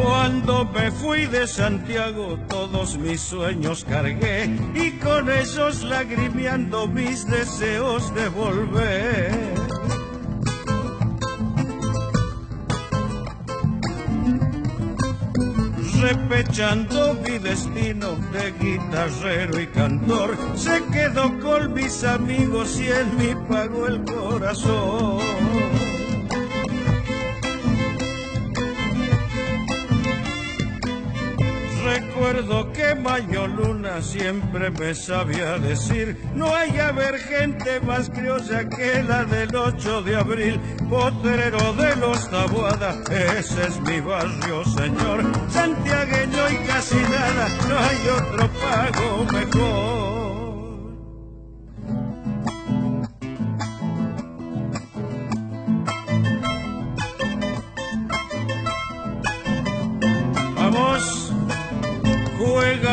Cuando me fui de Santiago todos mis sueños cargué y con ellos lagrimeando mis deseos de volver. repechando mi destino de guitarrero y cantor, se quedó con mis amigos y él me pagó el corazón. Recuerdo que Mayo Luna siempre me sabía decir, no hay haber gente más criolla que la del 8 de abril, potrero de los Tabuada, ese es mi barrio, señor, santiagueño y casi nada, no hay otro pago mejor.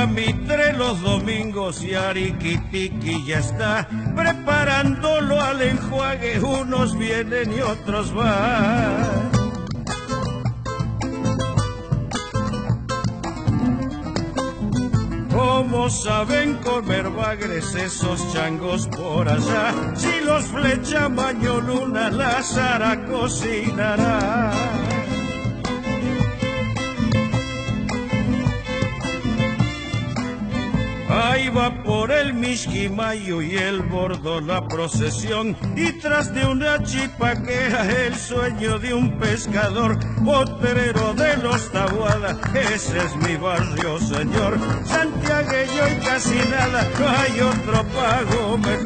Mitre los domingos y Ariquitiqui ya está preparándolo al enjuague. Unos vienen y otros van. ¿Cómo saben comer bagres esos changos por allá? Si los flecha Maño Luna, la Sara cocinará. Por el Mishquimayo y el bordo la procesión y tras de una chipaquera el sueño de un pescador, potrero de los Tabuada, ese es mi barrio, señor, santiagueño y casi nada, no hay otro pago mejor.